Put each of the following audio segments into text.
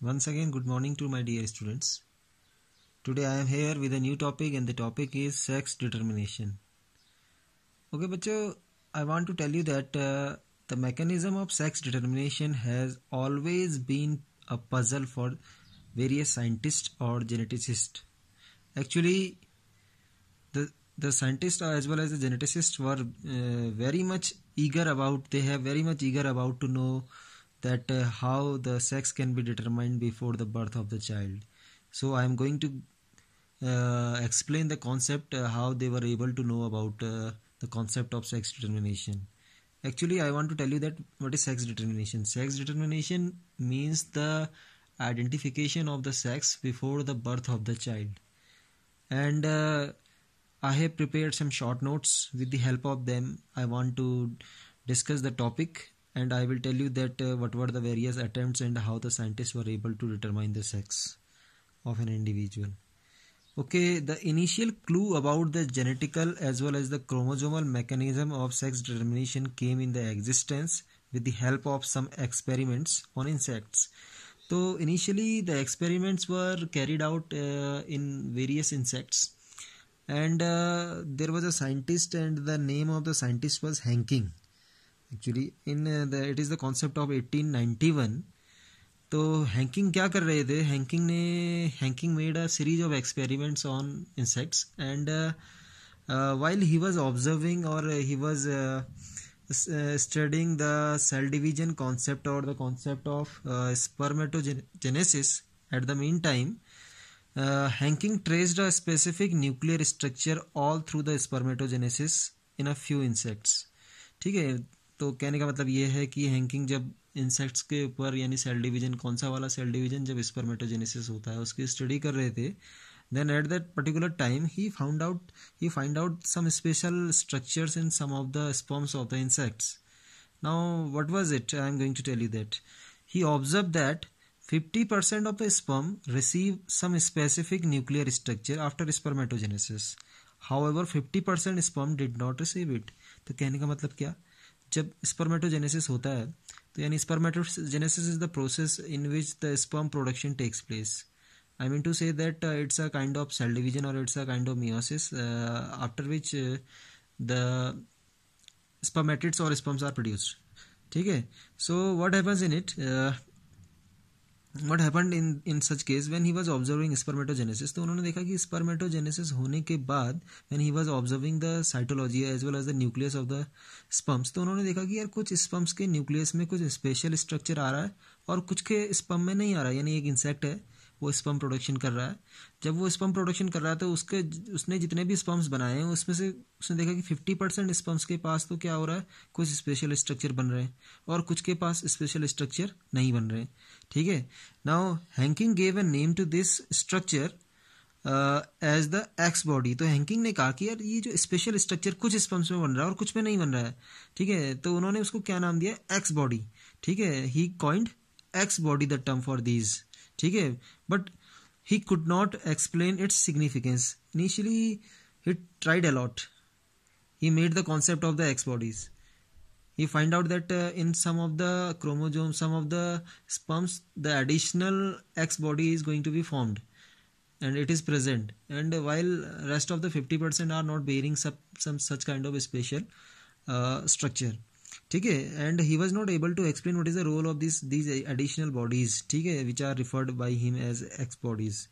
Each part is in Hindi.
Once again, good morning to my dear students. Today I am here with a new topic and the topic is sex determination. Okay, bacho, I want to tell you that uh, the mechanism of sex determination has always been a puzzle for various scientists or geneticists. Actually, the the scientists as well as the geneticists were uh, very much eager about they have very much eager about to know that uh, how the sex can be determined before the birth of the child. So i am going to uh, explain the concept uh, how they were able to know about uh, the concept of sex determination. Actually i want to tell you that what is sex determination? Sex determination means the identification of the sex before the birth of the child. And uh, i have prepared some short notes. With the help of them i want to discuss the topic and I will tell you that uh, what were the various attempts and how the scientists were able to determine the sex of an individual. Okay, the initial clue about the genetical as well as the chromosomal mechanism of sex determination came in the existence with the help of some experiments on insects. So initially the experiments were carried out uh, in various insects and uh, there was a scientist and the name of the scientist was Hanking actually in the it is the concept of eighteen ninety one तो हैंकिंग क्या कर रहे थे? हैंकिंग ने Henking made a series of experiments on insects and while he was observing और he was studying the cell division concept और the concept of spermatogenesis at the meantime Henking trace the specific nuclear structure all through the spermatogenesis in a few insects ठीक है? तो कहने का मतलब ये है कि हैंकिंग जब इंसेक्ट्स के ऊपर यानी सेल डिवीज़न कौन सा वाला सेल डिवीज़न जब स्पर्मेटोजेनेसिस होता है उसकी स्टडी कर रहे थे then at that particular time he found out he find out some special structures in some of the sperms of the insects now what was it I am going to tell you that he observe that 50% of the sperm receive some specific nuclear structure after spermatogenesis. However, 50% sperm did not receive it. तो कहने का मतलब क्या जब स्पर्मेटोजेनेसिस होता है तो यानी spermatogenesis is the process in which the sperm production takes place I mean to say that it's a kind of cell division और it's a kind of meiosis after which the spermatids और स्पर्म्स आर प्रोड्यूस्ड ठीक है? So what happens in it what happen in in such case when he was observing spermatogenesis तो उन्होंने देखा कि स्पर्मेटोजेनेसिस होने के बाद when he was observing the cytology as well as the nucleus of the sperms तो उन्होंने देखा कि यार कुछ स्पम्स के न्यूक्लियस में कुछ स्पेशल स्ट्रक्चर आ रहा है और कुछ के स्पम में नहीं आ रहा है। यानी एक इंसेक्ट है वो स्पम प्रोडक्शन कर रहा है। जब वो स्पम प्रोडक्शन कर रहा है तो उसके उसने जितने भी स्पम्स बनाए हैं, उसमें से उसने देखा कि फिफ्टी परसेंट स्पम्स के पास तो क्या हो रहा है, कुछ स्पेशल स्ट्रक्चर बन रहे हैं और कुछ के पास स्पेशल स्ट्रक्चर नहीं बन रहे ठीक है? Now Henking gave a name to this structure as the X body तो हैंकिंग ने कहा कि यार, ये जो स्पेशल स्ट्रक्चर कुछ स्पम्स में बन रहा है और कुछ में नहीं बन रहा है। ठीक है? तो उन्होंने उसको क्या नाम दिया? एक्स बॉडी ठीक है? He coined X body the term for these ठीक है but he could not explain its significance initially he tried a lot he made the concept of the x bodies he find out that uh, in some of the chromosomes some of the sperms the additional x body is going to be formed and it is present and while rest of the 50% are not bearing some, some such kind of special uh, structure ठीक है? And he was not able to explain what is the role of this these additional bodies ठीक है? Which are referred by him as X bodies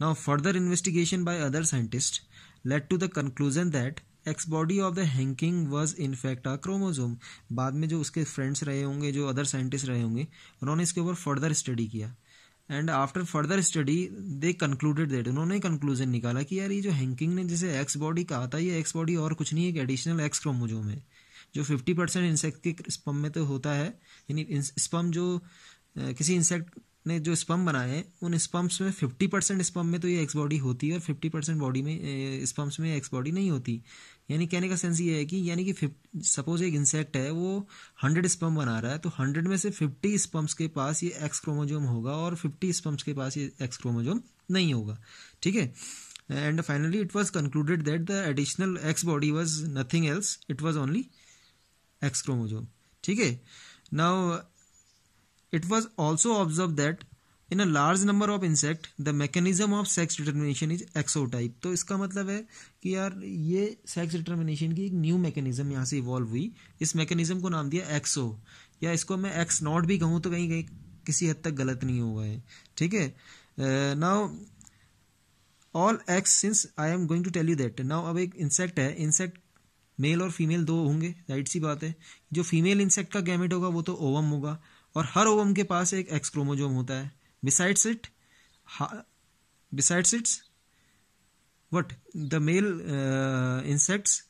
now further investigation by other scientist led to the conclusion that X body of the Henking was in fact a chromosome बाद में जो उसके फ्रेंड्स रहे होंगे, जो अदर साइंटिस्ट रहे होंगे, उन्होंने इसके ऊपर फर्दर स्टडी किया। And after further study they concluded that उन्होंने कंक्लूजन निकाला कि यार ये जो हैंकिंग ने जैसे एक्स बॉडी कहा था, ये एक्स बॉडी और कुछ नहीं एक एडिशनल एक्स क्रोमोजोम है। जो 50 परसेंट इंसेक्ट के स्पम में तो होता है, यानी स्पम जो किसी इंसेक्ट ने जो स्पम बनाए हैं, उन स्पम्स में 50 परसेंट स्पम में तो ये एक्स बॉडी होती है और 50 परसेंट बॉडी में स्पम्स में एक्स बॉडी नहीं होती। यानी कहने का सेंस ये है कि, यानी कि सपोज़ एक इंसेक्ट है, वो 100 स्पम बना रहा है तो 100 में से 50 स्पम्स के पास ये एक्स क्रोमोजोम होगा और 50 स्पम्स के पास ये एक्स क्रोमोजोम नहीं होगा। ठीक है? And finally it was concluded that the additional X body was nothing else it was only X chromosome ठीक है? Now it was also observe that in a large number of insect the mechanism of sex determination is XO type तो इसका मतलब है कि यार, ये सेक्स डिटर्मिनेशन की एक न्यू मैकेनिज्म यहाँ से इवॉल्व हुई। इस मैकेनिज्म को नाम दिया एक्सो या इसको मैं एक्स नॉट भी कहूँ तो कहीं कहीं किसी हद तक गलत नहीं होगा है ठीक है? Now all X since I am going to tell you that now अब एक इंसेक्ट है। इंसेक्ट मेल और फीमेल दो होंगे राइट सी बात है। जो फीमेल इंसेक्ट का गैमेट होगा, वो तो ओवम होगा। और हर ओवम के पास एक एक्सक्रोमोजोम होता है। Besides it besides it's what the male insects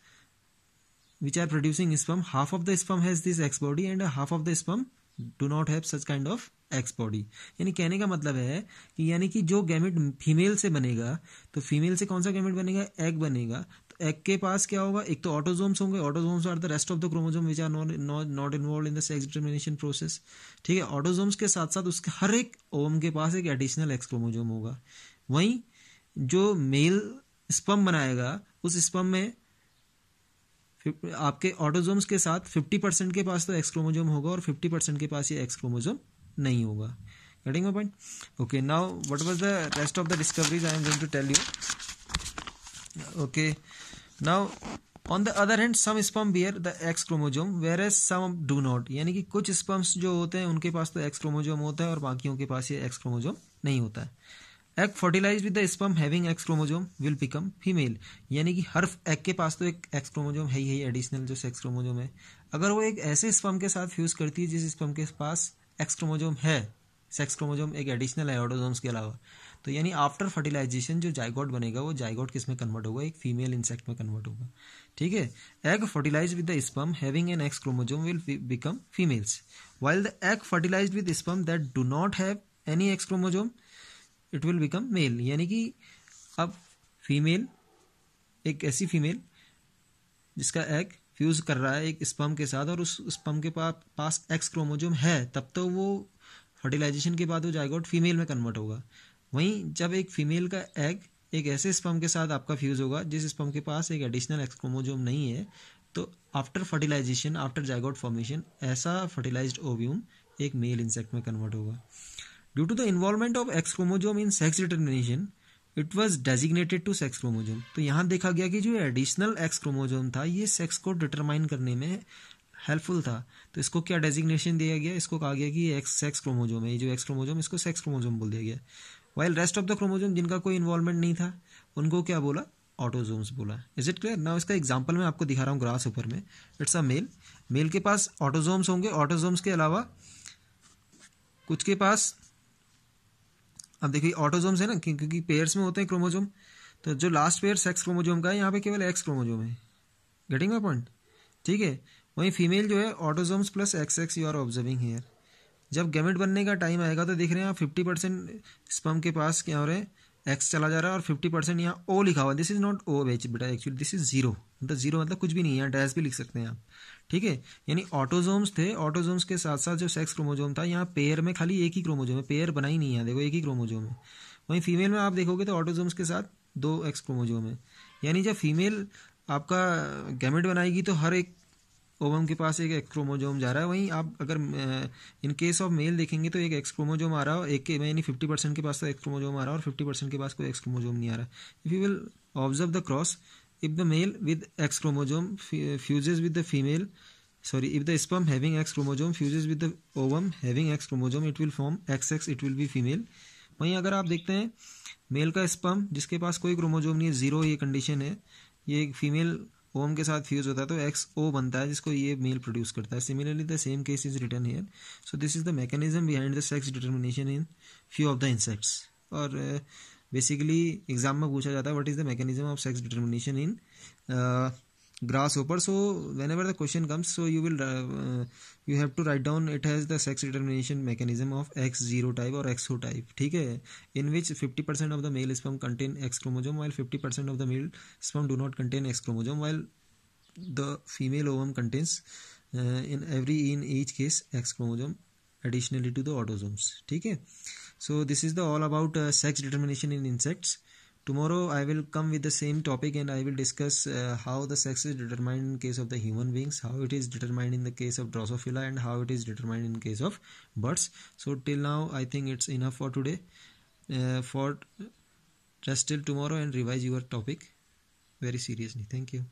which are producing sperm half of the sperm has this X body and half of the sperm do not have such kind of X body यानी कहने का मतलब है कि यानी कि जो गैमेट फीमेल से बनेगा तो फीमेल से कौन सा गैमेट बनेगा? एग बनेगा। एग के पास क्या होगा? एक तो ऑटोजोम्स होंगे autosomes are the rest of the chromosome which are not involve in the sex determination process ठीक है? ऑटोजोम्स के साथ साथ उसके हर एक ओम के पास एक एडिशनल एक्स क्रोमोजोम होगा। वहीं जो मेल स्पम बनाएगा, उस स्पम में आपके ऑटोजोम्स के साथ 50 परसेंट के पास तो एक्स क्रोमोजोम होगा और 50 परसेंट के पास ये एक्स क्रोमोजोम नहीं होगा। Getting my point okay now what was the rest of the discoveries I am going to tell you okay now on the other hand some sperm bear the X chromosome where as some do not यानी कि कुछ स्पम्स जो होते हैं, उनके पास तो एक्स क्रोमोजोम होता है और बाकियों के पास ये एक्स क्रोमोजोम नहीं होता है। Egg fertilize with the sperm having X chromosome will become female यानी कि हर एग के पास तो एक एक्स क्रोमोजोम है ही एडिशनल जो सेक्स क्रोमोजोम है। अगर वो एक ऐसे स्पम के साथ फ्यूज करती है जिस स्पम के पास एक्स क्रोमोजोम है सेक्स क्रोमोजोम एक एडिशनल है ऑटोजोम्स के अलावा। तो यानी आफ्टर फर्टिलाइजेशन जो जाइगोट बनेगा, वो जाइगोट किसमें कन्वर्ट होगा? एक फीमेल इंसेक्ट में कन्वर्ट होगा। ठीक है? Egg fertilize with the sperm having an X chromosome will become females while the egg fertilize with sperm that do not have any X chromosome it will become male यानी कि अब फीमेल एक ऐसी फीमेल जिसका एग फ्यूज कर रहा है एक स्पम के साथ और उस स्पम के पास पास एक्स क्रोमोजोम है, तब तो वो फर्टिलाइजेशन के बाद वो जाइगोट फीमेल में कन्वर्ट होगा। वहीं जब एक फीमेल का एग एक ऐसे स्पम के साथ आपका फ्यूज होगा, जिस स्पम के पास एक एडिशनल एक्स क्रोमोजोम नहीं है तो after fertilization after zygote formation ऐसा फर्टिलाइज्ड ओव्यूम एक मेल इंसेक्ट में कन्वर्ट होगा। Due to the involvement of X chromosome in sex determination it was designated to sex chromosome तो यहाँ देखा गया कि जो एडिशनल एक्स क्रोमोजोम था, ये सेक्स को डिटरमाइन करने में हेल्पफुल था। तो इसको क्या डेजिग्नेशन दिया गया? इसको कहा गया कि एक्स सेक्स क्रोमोजोम है। ये जो एक्स क्रोमोजोम इसको सेक्स क्रोमोजोम बोल दिया गया। While rest of the chromosome जिनका कोई इन्वॉल्वमेंट नहीं था, उनको क्या बोला? ऑटोजोम्स बोला। इज़ इट क्लियर ना इसका एग्ज़ाम्पल मैं आपको दिखा रहा हूँ ग्रास ऊपर में। इट्स अ मेल मेल के पास ऑटोजोम्स होंगे। ऑटोजोम्स के अलावा कुछ के पास, अब देखिए ऑटोजोम्स है ना क्योंकि पेयर्स में होते हैं क्रोमोजोम तो जो लास्ट पेयर सेक्स क्रोमोजोम का है, यहाँ पे केवल एक्स क्रोमोजोम है। गेटिंग माई पॉइंट ठीक है? वहीं फीमेल जो है autosomes plus X X you are observing here जब गेमेट बनने का टाइम आएगा तो देख रहे हैं आप फिफ्टी परसेंट स्पम के पास क्या हो रहे हैं? एक्स चला जा रहा है और फिफ्टी परसेंट यहाँ ओ लिखा हुआ दिस इज़ नॉट ओ बेच बेटा एक्चुअली दिस इज़ ज़ीरो मतलब ज़ीरो मतलब कुछ भी नहीं है डैश भी लिख सकते हैं आप। ठीक है? यानी ऑटोजोम्स थे ऑटोजोम्स के साथ साथ जो सेक्स क्रोमोजोम था, यहाँ पेयर में खाली एक ही क्रोमोजोम है पेयर बना ही नहीं है देखो एक ही क्रोमोजोम है। वहीं फीमेल में आप देखोगे तो ऑटोजोम्स के साथ दो एक्स क्रोमोजोम है। यानी जब फीमेल आपका गैमेट बनाएगी तो हर एक ओवम के पास एक एक्स क्रोमोजोम जा रहा है। वहीं आप अगर इन केस ऑफ़ मेल देखेंगे तो एक एक्स क्रोमोजोम आ रहा है एक यानी फिफ्टी परसेंट के पास तो एक्स क्रोमोजोम आ रहा है और फिफ्टी परसेंट के पास कोई एक्स क्रोमोजोम नहीं आ रहा if you will observe the cross if the male with x chromosome fuses with the female, sorry, if the sperm having x chromosome fuses with the ovum having x chromosome it will form xx it will be female. वहीं अगर आप देखते हैं मेल का स्पर्म जिसके पास कोई क्रोमोजोम नहीं है ज़ीरो ये कंडीशन है, ये एक फीमेल ओम के साथ फ्यूज होता है तो एक्स ओ बनता है, जिसको ये मेल प्रोड्यूस करता है। Similarly the same case is return here so this is the mechanism behind the sex determination in few of the insects और बेसिकली एग्ज़ाम में पूछा जाता है what is the mechanism of sex determination in grasshopper so whenever the question comes so you will uh, you have to write down it has the sex determination mechanism of x0 type or xo type ठीक है in which 50% of the male sperm contain x chromosome while 50% of the male sperm do not contain x chromosome while the female ovum contains uh, in every in each case x chromosome additionally to the autosomes ठीक है so this is the all about uh, sex determination in insects tomorrow i will come with the same topic and i will discuss uh, how the sex is determined in case of the human beings how it is determined in the case of drosophila and how it is determined in case of birds. So till now i think it's enough for today. Uh, for just till tomorrow and revise your topic. Very seriously. Thank you